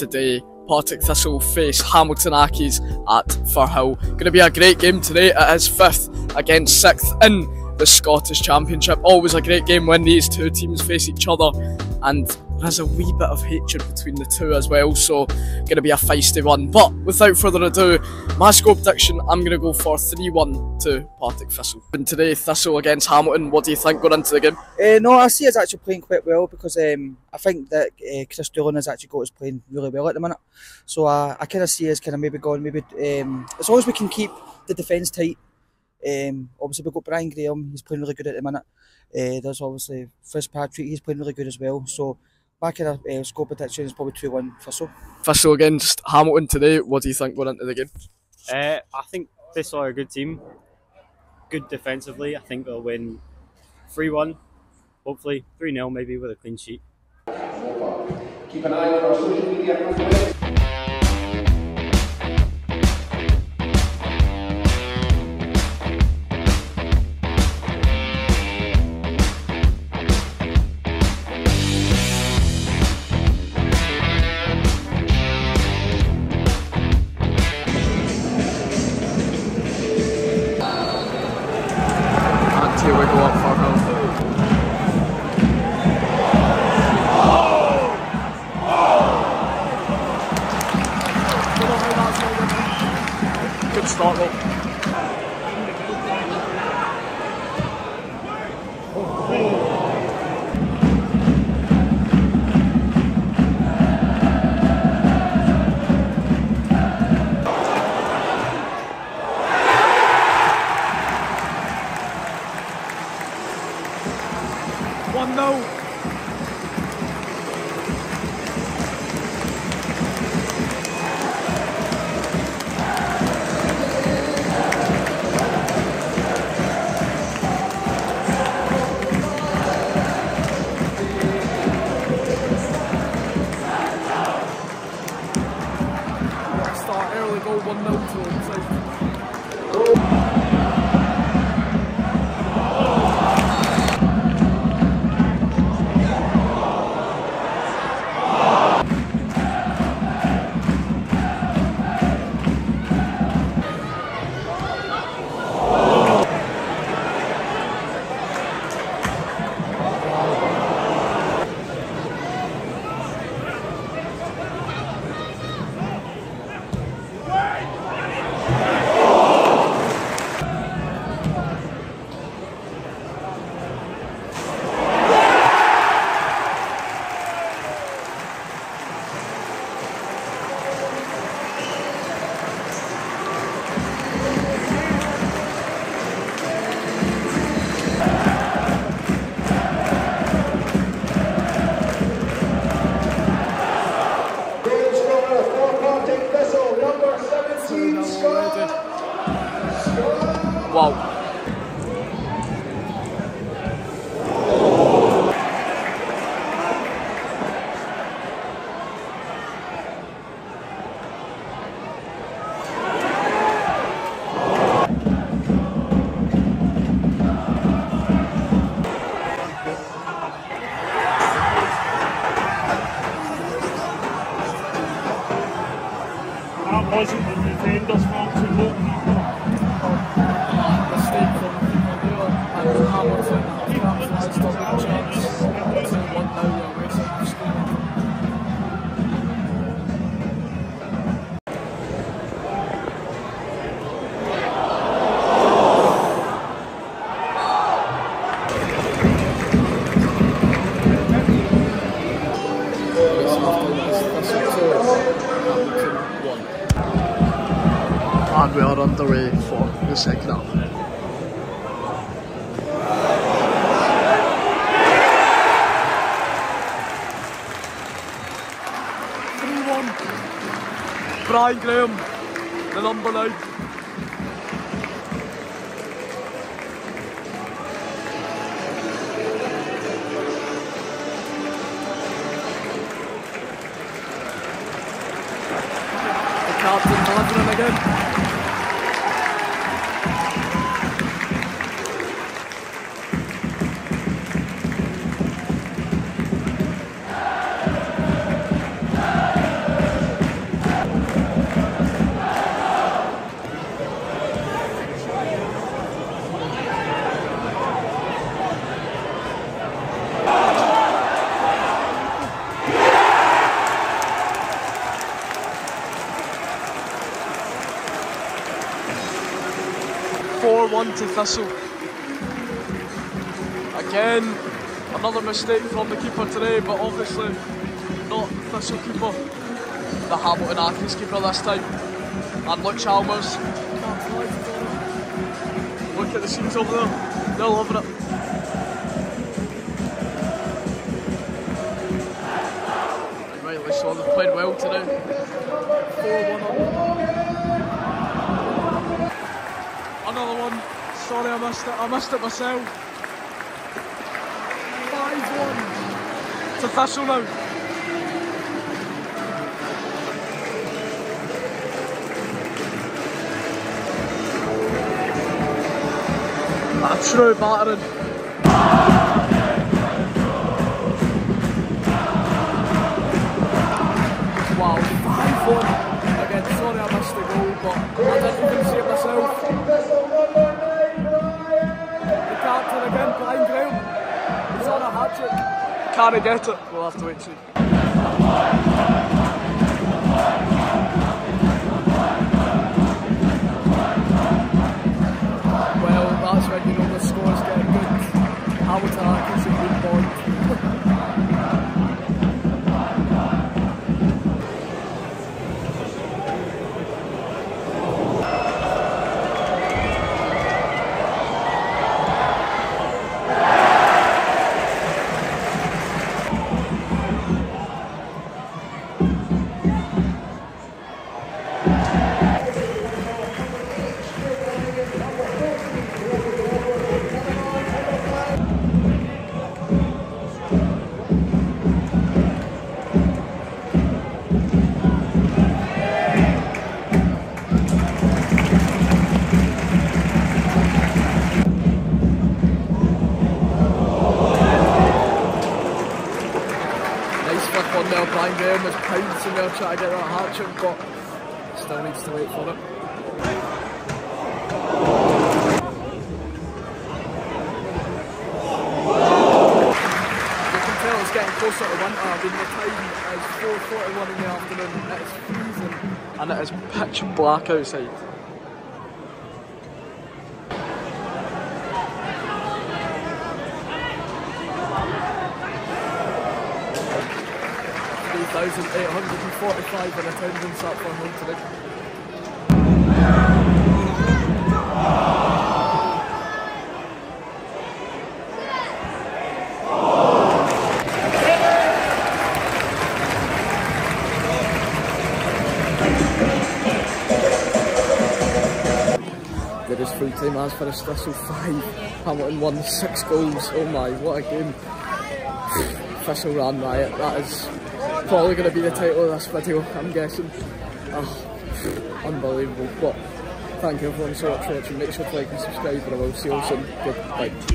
today. Partick Thistle face Hamilton Accies at Firhill. Going to be a great game today. It is fifth against sixth in the Scottish Championship. Always a great game when these two teams face each other, and there's a wee bit of hatred between the two as well. So, going to be a feisty one. But without further ado, my score prediction: I'm going to go for three-one to Partick Thistle. And today, Thistle against Hamilton. What do you think going into the game? Uh, no, I see us actually playing quite well because um, I think that uh, Kris Doolan has actually got us playing really well at the minute. So uh, I kind of see us kind of maybe going maybe um, as long as we can keep the defence tight. Um, obviously we've got Brian Graham, he's playing really good at the minute. Uh, there's obviously Fitzpatrick, he's playing really good as well. So my kind of uh, score prediction is probably 2-1 Thistle. Thistle against Hamilton today. What do you think going into the game? Uh, I think Thistle are a good team. Good defensively. I think they'll win 3-1. Hopefully 3-0 maybe with a clean sheet. Keep an eye on our social media start though. Konzentration. Wasn't the defender's fault to look. Mistake from O'Neill and Hamilton have capitalised on the chance. 2-1 now, you're wasting the score. And we are underway for the second half. Brian Graham, the number nine. The captain delivering again. 4-1 to Thistle. Again, another mistake from the keeper today, but obviously not Thistle keeper. The Hamilton Accies keeper this time. And look Chalmers. Look at the scenes over there. They're loving it. Rightly so, they've played well today. 4-1 up. Another one. Sorry I missed it. I missed it myself. 5-1 to Thistle now. A true battering. Trick. Can he get it? We'll have to wait and see. Well, that's when you know the score's getting good. Hamilton there trying to get that hat trick, but still needs to wait for it. It's getting closer to winter. I mean, the time is 4.41 in the afternoon, it is freezing, and it is pitch black outside. Three thousand eight hundred and forty-five in attendance at home today. There is full time as for a Thistle 5. Hamilton won 6 goals. Oh my, what a game. Thistle ran riot. That is probably going to be the title of this video, I'm guessing. Oh, unbelievable. But thank you everyone so much for watching. Make sure to like and subscribe, and I will see you all soon. Goodbye.